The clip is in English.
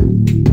Bye.